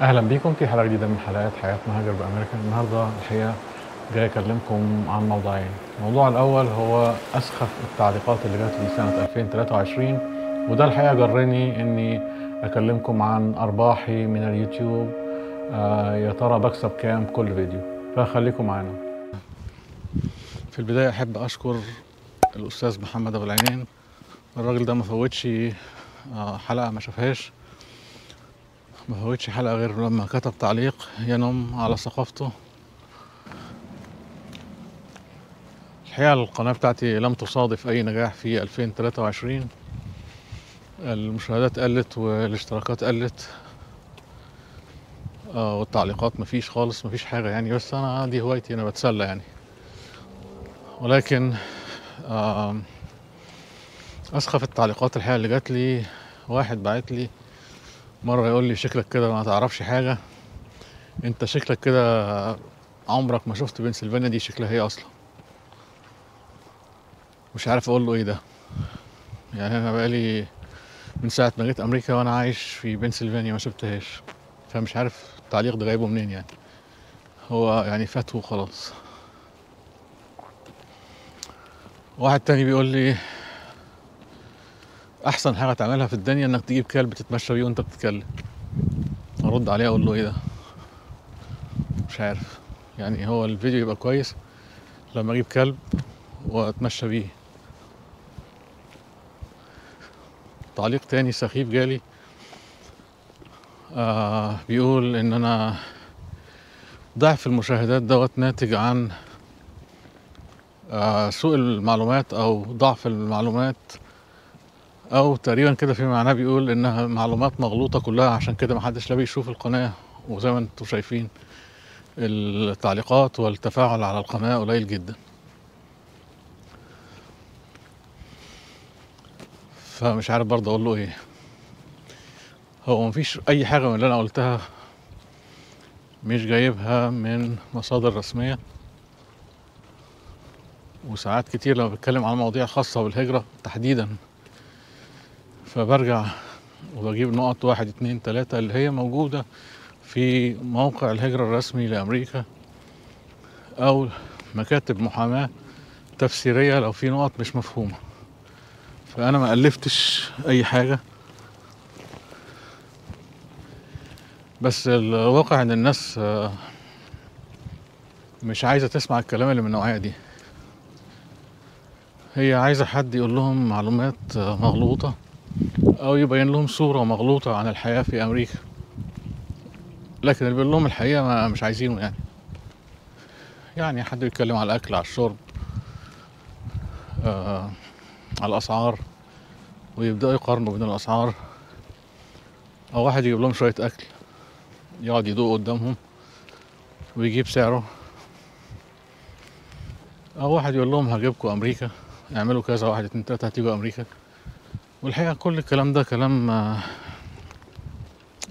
أهلا بيكم في حلقة جديدة من حلقات حياة مهاجر بأمريكا. النهارده الحقيقة جاي أكلمكم عن موضوعين الموضوع الأول هو أسخف التعليقات اللي جات لي سنة 2023 وده الحقيقة جرني إني أكلمكم عن أرباحي من اليوتيوب. آه يا ترى بكسب كام كل فيديو؟ فخليكم معانا. في البداية أحب أشكر الأستاذ محمد أبو العينين. الراجل ده ما فوتش آه، حلقة ما شافهاش. ما فوتش حلقة غير لما كتب تعليق ينم على ثقافته. الحقيقة القناة بتاعتي لم تصادف أي نجاح في 2023 المشاهدات قلت والاشتراكات قلت. آه والتعليقات مفيش خالص مفيش حاجة يعني بس أنا دي هوايتي أنا بتسلى يعني. ولكن أسخف التعليقات الحقيقة اللي جات لي واحد بعت لي مرة يقول لي شكلك كده ما تعرفش حاجة. انت شكلك كده عمرك ما شفت بنسلفانيا دي شكلها إيه أصلا؟ مش عارف أقول له إيه ده. يعني أنا بقالي من ساعة ما جيت أمريكا وأنا عايش في بنسلفانيا ما شفتهاش. فمش عارف التعليق ده جايبه منين يعني. هو يعني فات وخلاص. واحد تاني بيقول لي أحسن حاجة تعملها في الدنيا إنك تجيب كلب تتمشى بيه وأنت بتتكلم. أرد عليه أقول له إيه ده؟ مش عارف. يعني هو الفيديو يبقى كويس لما أجيب كلب وأتمشى بيه. تعليق تاني سخيف جالي. آه بيقول إن أنا ضعف المشاهدات دوت ناتج عن آه سوء المعلومات أو ضعف المعلومات أو تقريبا كده في معناه بيقول إنها معلومات مغلوطة كلها عشان كده محدش لا بيشوف القناة. وزي ما أنتم شايفين التعليقات والتفاعل على القناة قليل جدا. فمش عارف برضه أقول له إيه. هو مفيش أي حاجة من اللي أنا قلتها مش جايبها من مصادر رسمية. وساعات كتير لما بتكلم عن مواضيع خاصة بالهجرة تحديدا فبرجع وبجيب نقط واحد اتنين تلاتة اللي هي موجودة في موقع الهجرة الرسمي لأمريكا أو مكاتب محاماة تفسيرية لو في نقط مش مفهومة. فأنا ما ألفتش أي حاجة. بس الواقع إن الناس مش عايزة تسمع الكلام اللي من النوعية دي. هي عايزة حد يقول لهم معلومات مغلوطة. أو يبين لهم صورة مغلوطة عن الحياة في أمريكا. لكن اللي بيقول لهم الحقيقة ما مش عايزينه يعني. يعني حد يتكلم على الأكل على الشرب آه على الأسعار ويبدأوا يقارنوا بين الأسعار. أو واحد يجيب لهم شوية أكل يقعد يدوق قدامهم ويجيب سعره. أو واحد يقول لهم هجيبكم أمريكا اعملوا كذا واحد اتنين تلاتة هتيجوا أمريكا. والحقيقة كل الكلام ده كلام ما,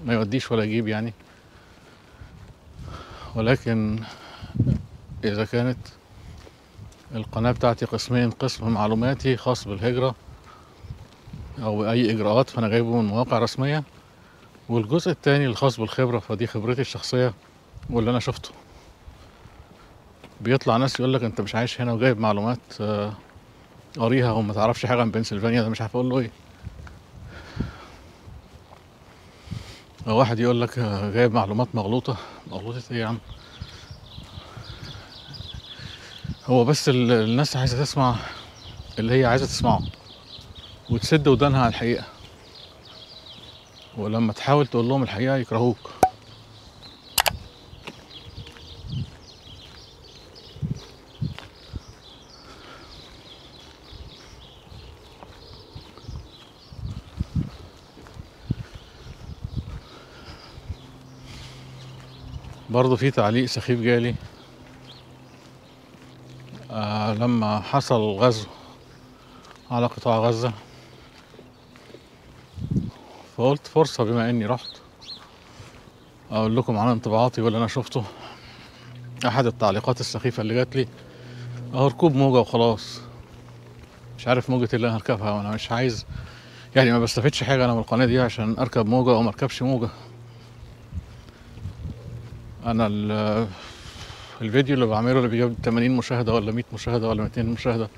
ما يوديش ولا يجيب يعني. ولكن إذا كانت القناة بتاعتي قسمين قسم معلوماتي خاص بالهجرة أو بأي إجراءات فأنا جايبه من مواقع رسمية. والجزء التاني الخاص بالخبرة فدي خبرتي الشخصية واللي أنا شفته. بيطلع ناس يقول لك أنت مش عايش هنا وجايب معلومات آه، قاريها وما تعرفش حاجة عن بنسلفانيا ده مش عارف أقول له أو واحد يقول لك جايب معلومات مغلوطة مغلوطة إيه يا عم؟ هو بس ال- الناس عايزة تسمع اللي هي عايزة تسمعه وتسد ودانها على الحقيقة. ولما تحاول تقول لهم الحقيقة يكرهوك. برضه في تعليق سخيف جالي. آه لما حصل الغزو على قطاع غزة فقلت فرصة بما إني رحت أقول لكم عن انطباعاتي واللي أنا شفته. أحد التعليقات السخيفة اللي جات لي أهو ركوب موجة وخلاص. مش عارف موجة اللي أنا هركبها وأنا مش عايز يعني ما بستفدش حاجة أنا من القناة دي عشان أركب موجة أو ما أركبش موجة. أنا ال- الفيديو اللي بعمله اللي بيجيب 80 مشاهدة ولا 100 مشاهدة ولا 200 مشاهدة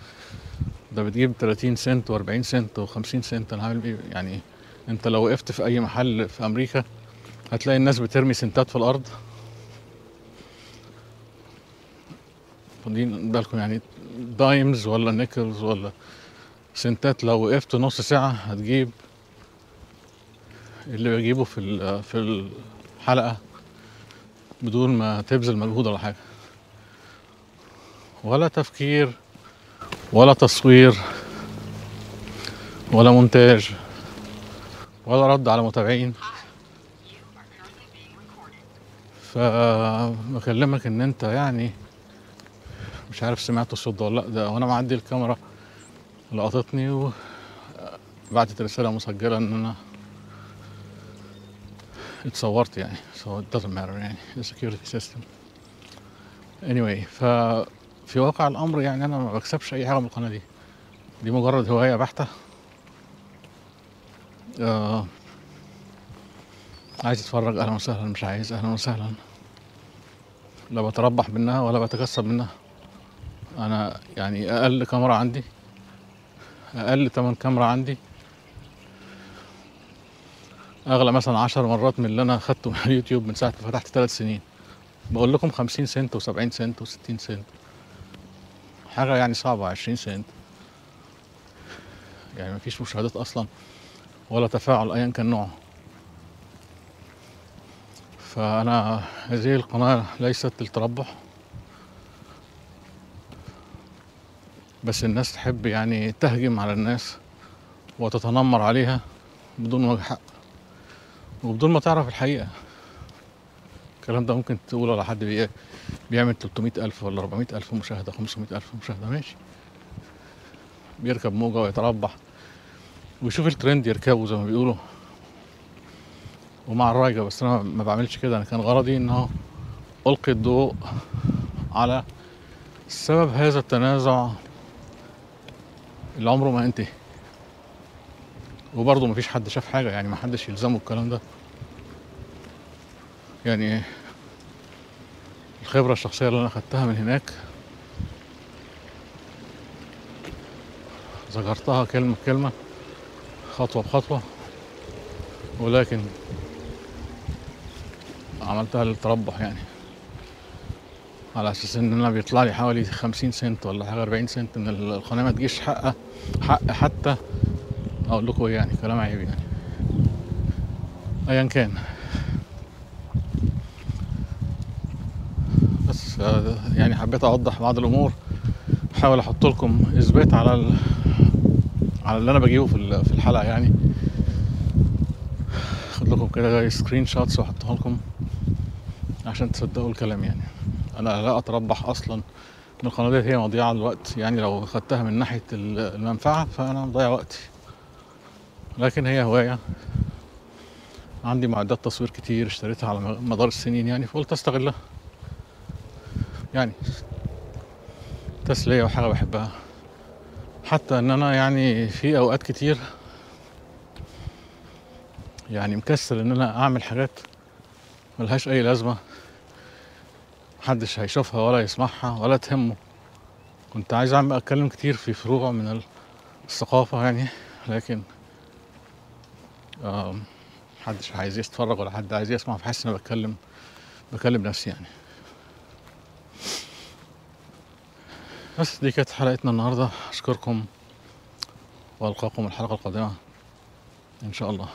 ده بتجيب 30 سنت و40 سنت و50 سنت. أنا عامل إيه يعني أنت لو وقفت في أي محل في أمريكا هتلاقي الناس بترمي سنتات في الأرض. واخدين بالكم يعني dimes ولا nickels ولا سنتات. لو وقفت نص ساعة هتجيب اللي بجيبه في في الحلقة بدون ما تبذل مجهود ولا حاجة. ولا تفكير ولا تصوير ولا مونتاج ولا رد على متابعين. فبكلمك إن أنت يعني مش عارف سمعت الصوت ده ولا لأ. ده وأنا معدي الكاميرا لقطتني وبعتت رسالة مسجلة إن أنا اتصورت يعني so it doesn't matter يعني the security system. Anyway ففي واقع الأمر يعني أنا ما بكسبش أي حاجة من القناة دي. دي مجرد هواية بحتة. آه عايز أتفرج أهلا وسهلا مش عايز أهلا وسهلا. لا بتربح منها ولا بتكسب منها. أنا يعني أقل كاميرا عندي أقل تمن كاميرا عندي. أغلى مثلا عشر مرات من اللي أنا اخدته من اليوتيوب من ساعة ما فتحت ثلاث سنين. بقول لكم خمسين سنت وسبعين سنت وستين سنت. حاجة يعني صعبة عشرين سنت. يعني مفيش مشاهدات أصلا ولا تفاعل أيا كان نوعه. فأنا هذه القناة ليست للتربح. بس الناس تحب يعني تهجم على الناس وتتنمر عليها بدون وجه حق. وبدون ما تعرف الحقيقة. الكلام ده ممكن تقوله على حد بي- بيعمل 300 ألف ولا 400 ألف مشاهدة 500 ألف مشاهدة ماشي. بيركب موجة ويتربح. ويشوف الترند يركبه زي ما بيقولوا. ومع الرايجة بس أنا ما بعملش كده. أنا كان غرضي إنه ألقي الضوء على سبب هذا التنازع اللي عمره ما ينتهي. وبرضه مفيش حد شاف حاجة يعني محدش يلزمه الكلام ده. يعني الخبرة الشخصية اللي أنا أخدتها من هناك ذكرتها كلمة بكلمة خطوة بخطوة ولكن عملتها للتربح يعني. على أساس إن أنا بيطلع لي حوالي خمسين سنت ولا حاجة 40 سنت ان القناه ما تجيش حق حق حتى أقول لكم إيه يعني كلام عيب يعني. ايا كان. بس يعني حبيت أوضح بعض الأمور. احاول أحط لكم إثبات على ال... على اللي أنا بجيبه في في الحلقة يعني. اخد لكم كده screenshots واحطها لكم عشان تصدقوا الكلام يعني. أنا لا أتربح أصلا من القناة دي هي مضيعة للوقت يعني لو خدتها من ناحية ال- المنفعة فأنا مضيع وقتي. لكن هي هواية. عندي معدات تصوير كتير اشتريتها على مدار السنين يعني فقلت أستغلها. يعني تسلية وحاجة بحبها. حتى إن أنا يعني في أوقات كتير يعني مكسل إن أنا أعمل حاجات ملهاش أي لازمة. محدش هيشوفها ولا يسمعها ولا تهمه. كنت عايز أعمل أتكلم كتير في فروع من الثقافة يعني لكن محدش عايز يتفرج ولا حد عايز يسمع فحس ان أنا بتكلم بكلم نفسي يعني. بس دي كانت حلقتنا النهارده. أشكركم وألقاكم الحلقة القادمة. إن شاء الله.